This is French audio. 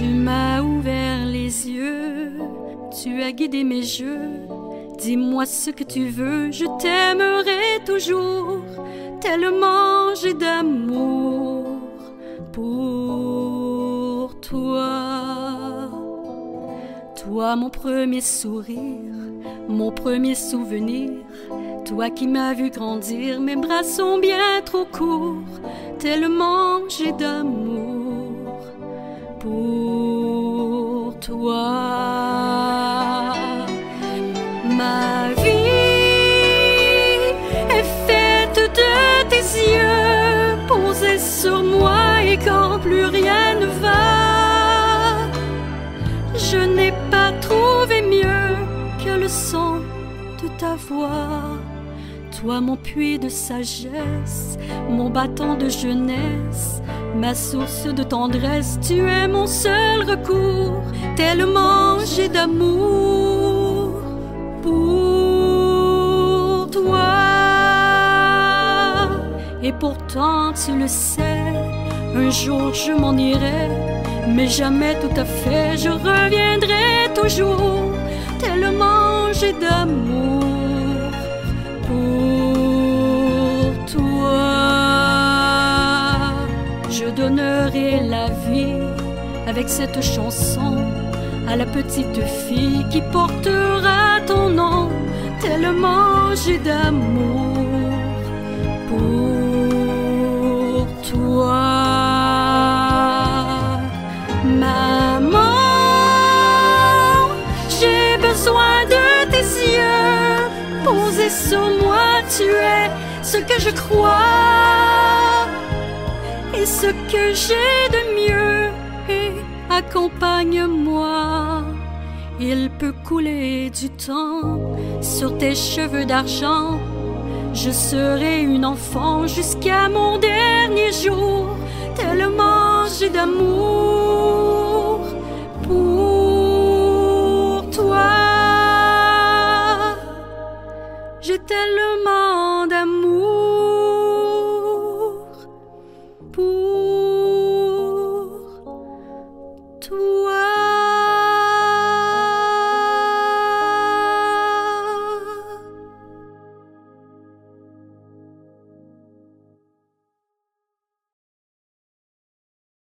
Tu m'as ouvert les yeux, tu as guidé mes jeux. Dis-moi ce que tu veux, je t'aimerai toujours, tellement j'ai d'amour pour toi. Toi, mon premier sourire, mon premier souvenir, toi qui m'as vu grandir, mes bras sont bien trop courts, tellement j'ai d'amour pour toi. Ma vie est faite de tes yeux posés sur moi et quand plus rien ne va, je n'ai pas trouvé mieux que le son de ta voix. Toi mon puits de sagesse, mon bâton de jeunesse, ma source de tendresse, tu es mon seul recours, tellement j'ai d'amour pour toi. Et pourtant tu le sais, un jour je m'en irai, mais jamais tout à fait, je reviendrai toujours, tellement j'ai d'amour Je donnerai la vie avec cette chanson à la petite fille qui portera ton nom, tellement j'ai d'amour pour toi. Maman, j'ai besoin de tes yeux posés sur moi, tu es ce que je crois et ce que j'ai de mieux. Et accompagne-moi. Il peut couler du temps sur tes cheveux d'argent. Je serai une enfant jusqu'à mon dernier jour, tellement j'ai d'amour pour toi. J'ai tellement d'amour pour toi.